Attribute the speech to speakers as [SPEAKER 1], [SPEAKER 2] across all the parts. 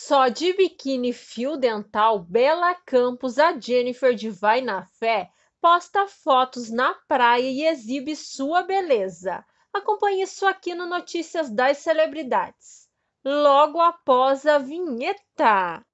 [SPEAKER 1] Só de biquíni fio dental, Bela Campos, a Jennifer de Vai na Fé, posta fotos na praia e exibe sua beleza. Acompanhe isso aqui no Notícias das Celebridades. Logo após a vinheta.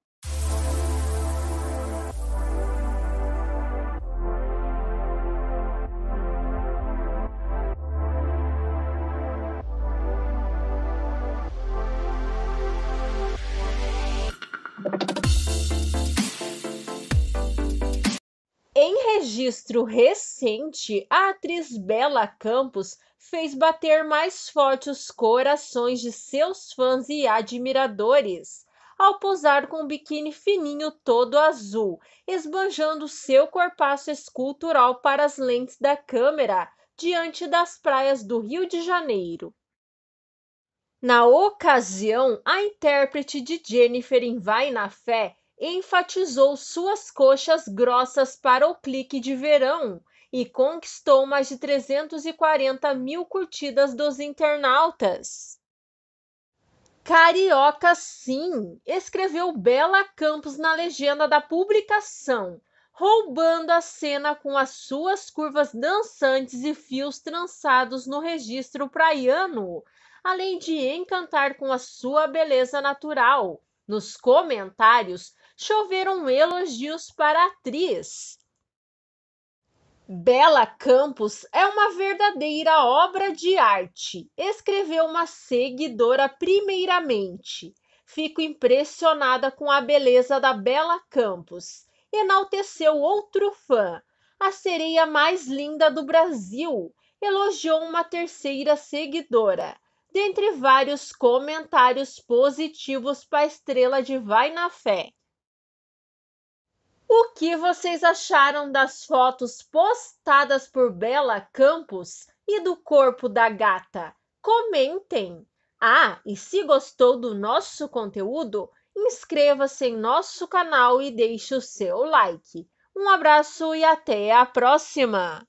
[SPEAKER 1] Registro recente, a atriz Bela Campos fez bater mais forte os corações de seus fãs e admiradores ao posar com um biquíni fininho todo azul, esbanjando seu corpaço escultural para as lentes da câmera diante das praias do Rio de Janeiro. Na ocasião, a intérprete de Jennifer em Vai na Fé enfatizou suas coxas grossas para o clique de verão e conquistou mais de 340 mil curtidas dos internautas. Carioca sim, escreveu Bela Campos na legenda da publicação, roubando a cena com as suas curvas dançantes e fios trançados no registro praiano, além de encantar com a sua beleza natural. Nos comentários, choveram elogios para a atriz. Bela Campos é uma verdadeira obra de arte, escreveu uma seguidora primeiramente. Fico impressionada com a beleza da Bela Campos. Enalteceu outro fã, a sereia mais linda do Brasil. Elogiou uma terceira seguidora. Dentre vários comentários positivos para a estrela de Vai na Fé. Que vocês acharam das fotos postadas por Bela Campos e do corpo da gata? Comentem! Ah, e se gostou do nosso conteúdo, inscreva-se em nosso canal e deixe o seu like. Um abraço e até a próxima!